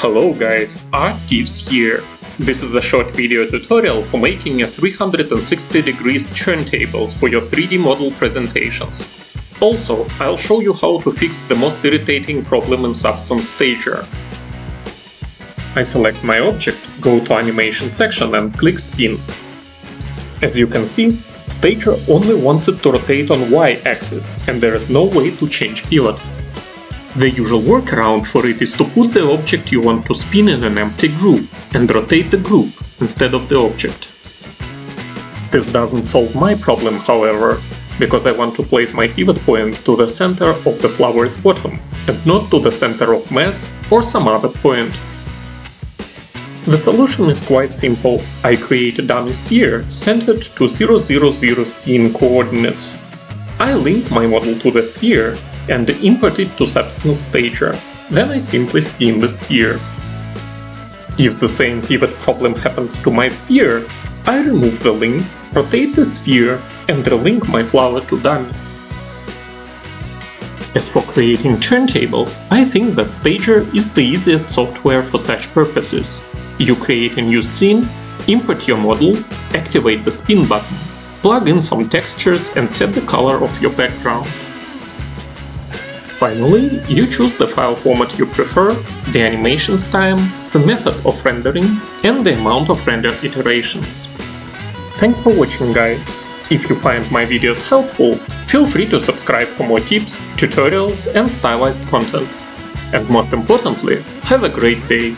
Hello guys, ArtTips here. This is a short video tutorial for making a 360 degrees turntables for your 3D model presentations. Also, I'll show you how to fix the most irritating problem in Substance Stager. I select my object, go to animation section and click spin. As you can see, Stager only wants it to rotate on y-axis and there is no way to change pivot. The usual workaround for it is to put the object you want to spin in an empty group and rotate the group instead of the object. This doesn't solve my problem, however, because I want to place my pivot point to the center of the flower's bottom and not to the center of mass or some other point. The solution is quite simple. I create a dummy sphere centered to 000 scene coordinates. I link my model to the sphere and import it to Substance Stager. Then I simply spin the sphere. If the same pivot problem happens to my sphere, I remove the link, rotate the sphere, and relink my flower to dummy. As for creating turntables, I think that Stager is the easiest software for such purposes. You create a new scene, import your model, activate the spin button, plug in some textures and set the color of your background. Finally, you choose the file format you prefer, the animations time, the method of rendering, and the amount of render iterations. Thanks for watching guys! If you find my videos helpful, feel free to subscribe for more tips, tutorials and stylized content. And most importantly, have a great day!